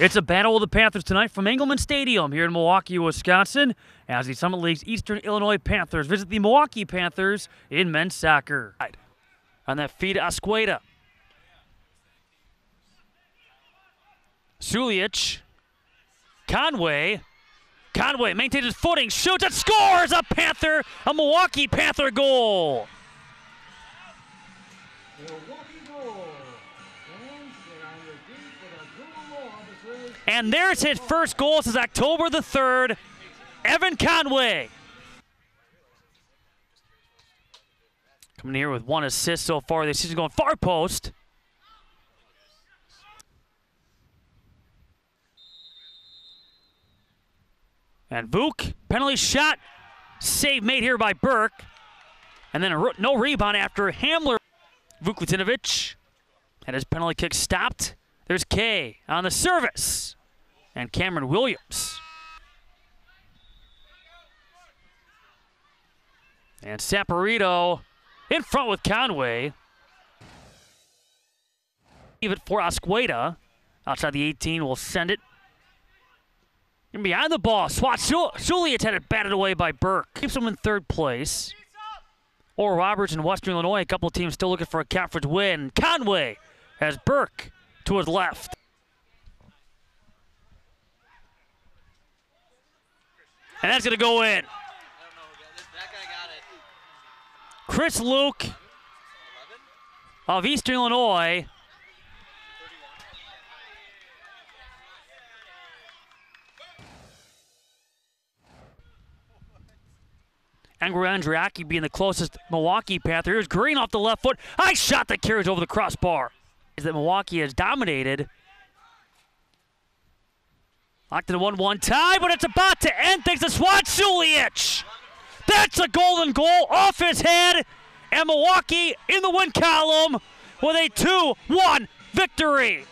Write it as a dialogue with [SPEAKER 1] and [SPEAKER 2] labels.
[SPEAKER 1] It's a battle of the Panthers tonight from Engelmann Stadium here in Milwaukee, Wisconsin, as the Summit League's Eastern Illinois Panthers visit the Milwaukee Panthers in men's soccer. On that feed, Asqueda. Sulic. Conway. Conway maintains his footing, shoots and scores a Panther, a Milwaukee Panther goal. And there's his first goal since October the 3rd. Evan Conway. Coming here with one assist so far this season, going far post. And Vuk, penalty shot, save made here by Burke. And then a, no rebound after Hamler. Vuklitinovic had his penalty kick stopped. There's Kay on the service. And Cameron Williams. And Saporito in front with Conway. Leave it for Asqueda. Outside the 18 we'll send it. And behind the ball, Swat Juliet had it batted away by Burke. Keeps him in third place. Oral Roberts in Western Illinois, a couple teams still looking for a conference win. Conway has Burke to his left. And that's going to go in. Chris Luke of Eastern Illinois. Angry Andriaki being the closest Milwaukee Panther. Here's Green off the left foot. I shot that carries over the crossbar. Is that Milwaukee has dominated. Locked in a 1 1 tie, but it's about to end thanks to Swat Sulic. That's a golden goal off his head. And Milwaukee in the win column with a 2 1 victory.